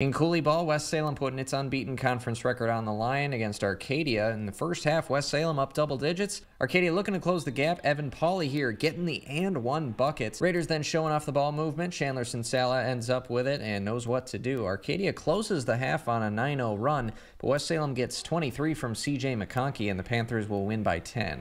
In Coulee ball, West Salem putting its unbeaten conference record on the line against Arcadia. In the first half, West Salem up double digits. Arcadia looking to close the gap. Evan Pauley here getting the and one buckets. Raiders then showing off the ball movement. Chandler Sinsala ends up with it and knows what to do. Arcadia closes the half on a 9-0 run, but West Salem gets 23 from CJ McConkey and the Panthers will win by 10.